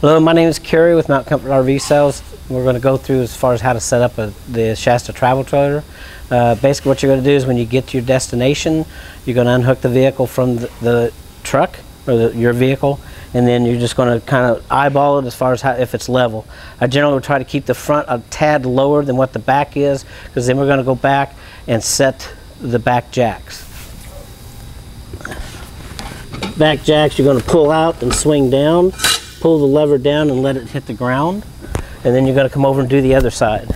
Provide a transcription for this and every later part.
Hello, my name is Kerry with Mount Comfort RV Sales. We're going to go through as far as how to set up a, the Shasta travel trailer. Uh, basically what you're going to do is when you get to your destination, you're going to unhook the vehicle from the, the truck or the, your vehicle and then you're just going to kind of eyeball it as far as how, if it's level. I generally would try to keep the front a tad lower than what the back is because then we're going to go back and set the back jacks. Back jacks you're going to pull out and swing down, pull the lever down and let it hit the ground and then you're going to come over and do the other side.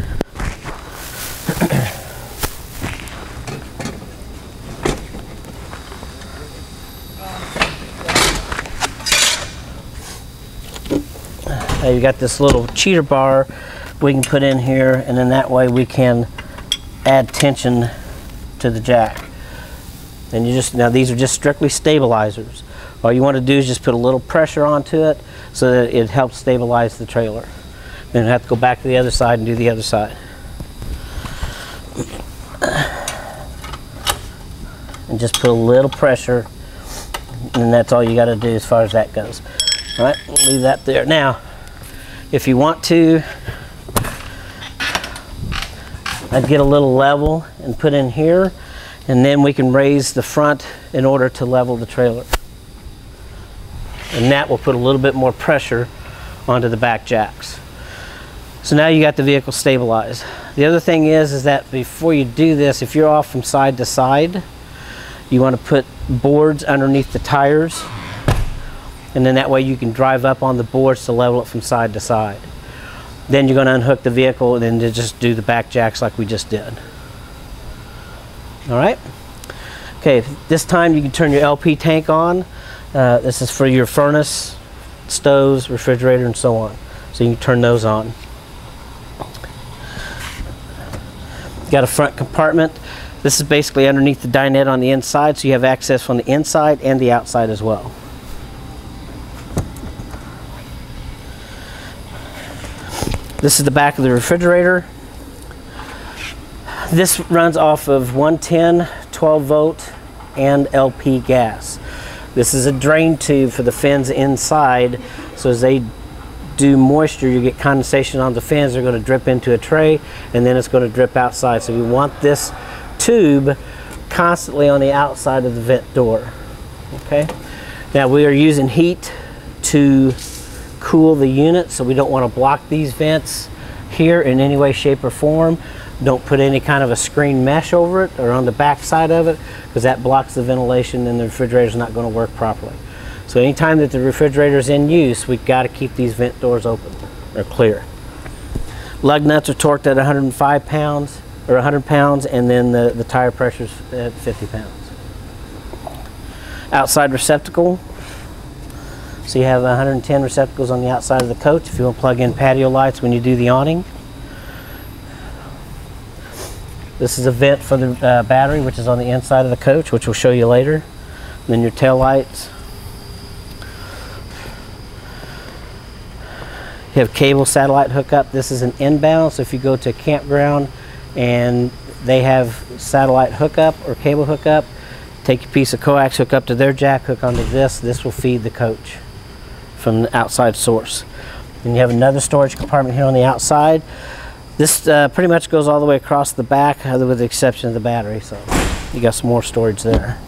Uh, you got this little cheater bar we can put in here and then that way we can add tension to the jack. And you just, now these are just strictly stabilizers. All you want to do is just put a little pressure onto it so that it helps stabilize the trailer. Then you have to go back to the other side and do the other side. And just put a little pressure and that's all you got to do as far as that goes. All right, we'll leave that there. Now, if you want to, I'd get a little level and put in here, and then we can raise the front in order to level the trailer. And that will put a little bit more pressure onto the back jacks. So now you got the vehicle stabilized. The other thing is, is that before you do this, if you're off from side to side, you want to put boards underneath the tires and then that way you can drive up on the boards to level it from side to side. Then you're going to unhook the vehicle and then just do the back jacks like we just did. All right. Okay, this time you can turn your LP tank on. Uh, this is for your furnace, stoves, refrigerator, and so on. So you can turn those on. Got a front compartment. This is basically underneath the dinette on the inside, so you have access from the inside and the outside as well. This is the back of the refrigerator. This runs off of 110, 12 volt, and LP gas. This is a drain tube for the fins inside, so as they do moisture, you get condensation on the fins, they're going to drip into a tray, and then it's going to drip outside. So you want this tube constantly on the outside of the vent door. Okay. Now we are using heat to cool the unit, so we don't want to block these vents here in any way, shape, or form. Don't put any kind of a screen mesh over it or on the back side of it because that blocks the ventilation and the refrigerator is not going to work properly. So anytime that the refrigerator is in use, we've got to keep these vent doors open or clear. Lug nuts are torqued at 105 pounds or 100 pounds and then the, the tire pressure is at 50 pounds. Outside receptacle, so you have 110 receptacles on the outside of the coach if you want to plug in patio lights when you do the awning. This is a vent for the uh, battery which is on the inside of the coach which we'll show you later. And then your tail lights. You have cable satellite hookup. This is an inbound so if you go to a campground and they have satellite hookup or cable hookup, take a piece of coax, hook up to their jack, hook onto this. This will feed the coach from the outside source. Then you have another storage compartment here on the outside. This uh, pretty much goes all the way across the back, other with the exception of the battery. So you got some more storage there.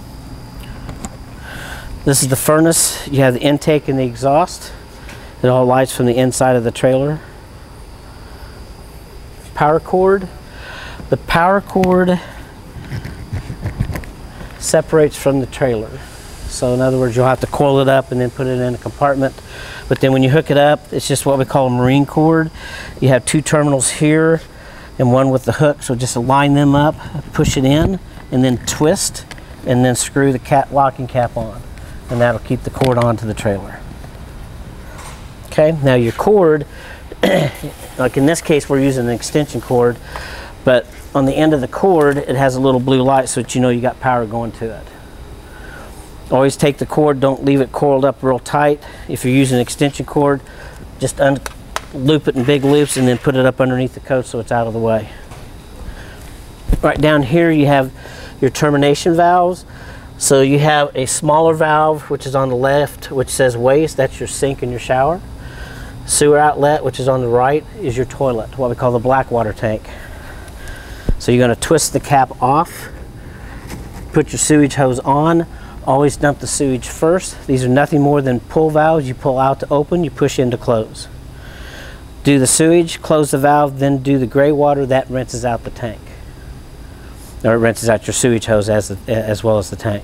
This is the furnace. You have the intake and the exhaust. It all lights from the inside of the trailer. Power cord. The power cord separates from the trailer. So in other words, you'll have to coil it up and then put it in a compartment. But then when you hook it up, it's just what we call a marine cord. You have two terminals here and one with the hook. So just line them up, push it in, and then twist, and then screw the cap locking cap on. And that'll keep the cord onto the trailer. Okay, now your cord, like in this case, we're using an extension cord, but on the end of the cord, it has a little blue light so that you know you got power going to it. Always take the cord, don't leave it coiled up real tight. If you're using an extension cord, just loop it in big loops and then put it up underneath the coat so it's out of the way. Right down here you have your termination valves. So you have a smaller valve which is on the left which says waste, that's your sink and your shower. Sewer outlet, which is on the right, is your toilet, what we call the black water tank. So you're going to twist the cap off, put your sewage hose on, always dump the sewage first. These are nothing more than pull valves. You pull out to open, you push in to close. Do the sewage, close the valve, then do the gray water, that rinses out the tank. Or it rinses out your sewage hose as, the, as well as the tank.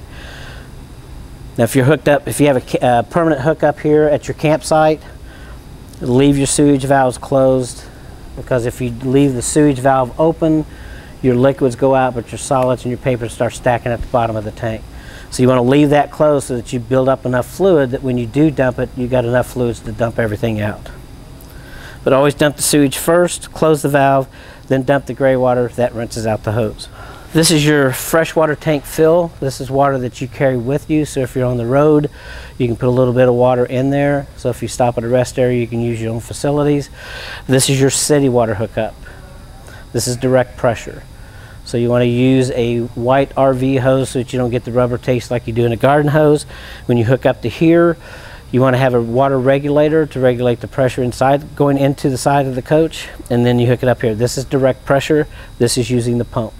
Now if you're hooked up, if you have a uh, permanent hookup here at your campsite, leave your sewage valves closed because if you leave the sewage valve open, your liquids go out, but your solids and your paper start stacking at the bottom of the tank. So you want to leave that closed so that you build up enough fluid that when you do dump it, you got enough fluids to dump everything out. But always dump the sewage first, close the valve, then dump the gray water, that rinses out the hose. This is your freshwater tank fill. This is water that you carry with you. So if you're on the road, you can put a little bit of water in there. So if you stop at a rest area, you can use your own facilities. This is your city water hookup. This is direct pressure. So you want to use a white RV hose so that you don't get the rubber taste like you do in a garden hose. When you hook up to here, you want to have a water regulator to regulate the pressure inside going into the side of the coach and then you hook it up here. This is direct pressure. This is using the pump.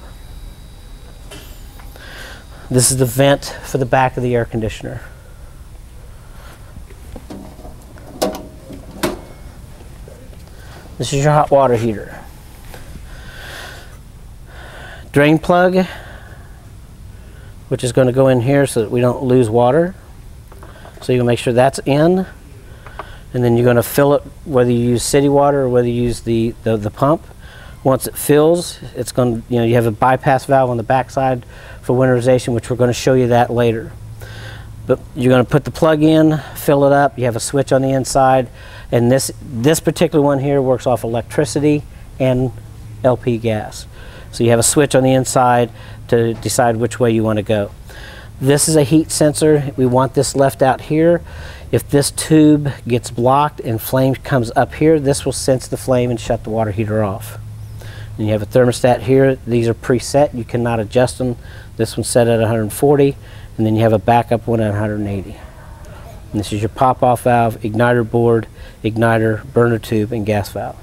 This is the vent for the back of the air conditioner. This is your hot water heater. Drain plug, which is going to go in here so that we don't lose water. So you'll make sure that's in. And then you're going to fill it whether you use city water or whether you use the, the, the pump. Once it fills, it's going to, you know, you have a bypass valve on the backside for winterization, which we're going to show you that later. But you're going to put the plug in, fill it up. You have a switch on the inside, and this this particular one here works off electricity and LP gas. So you have a switch on the inside to decide which way you want to go. This is a heat sensor. We want this left out here. If this tube gets blocked and flame comes up here, this will sense the flame and shut the water heater off. And you have a thermostat here. These are preset. You cannot adjust them. This one's set at 140, and then you have a backup one at 180. And this is your pop-off valve, igniter board, igniter, burner tube, and gas valve.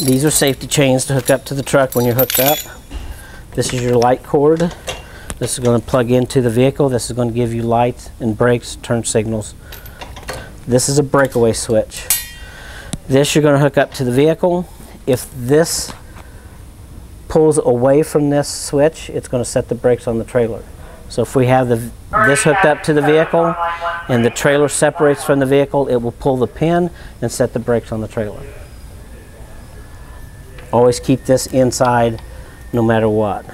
These are safety chains to hook up to the truck when you're hooked up. This is your light cord. This is going to plug into the vehicle. This is going to give you lights and brakes, turn signals. This is a breakaway switch. This you're going to hook up to the vehicle. If this pulls away from this switch, it's going to set the brakes on the trailer. So if we have the, this hooked up to the vehicle and the trailer separates from the vehicle, it will pull the pin and set the brakes on the trailer. Always keep this inside no matter what.